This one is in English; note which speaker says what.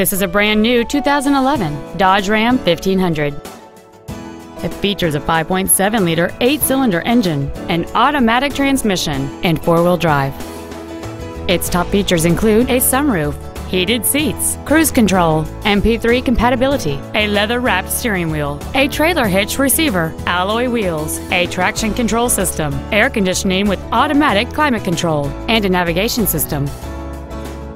Speaker 1: This is a brand new 2011 Dodge Ram 1500. It features a 5.7 liter, 8 cylinder engine, an automatic transmission, and four wheel drive. Its top features include a sunroof, heated seats, cruise control, MP3 compatibility, a leather wrapped steering wheel, a trailer hitch receiver, alloy wheels, a traction control system, air conditioning with automatic climate control, and a navigation system.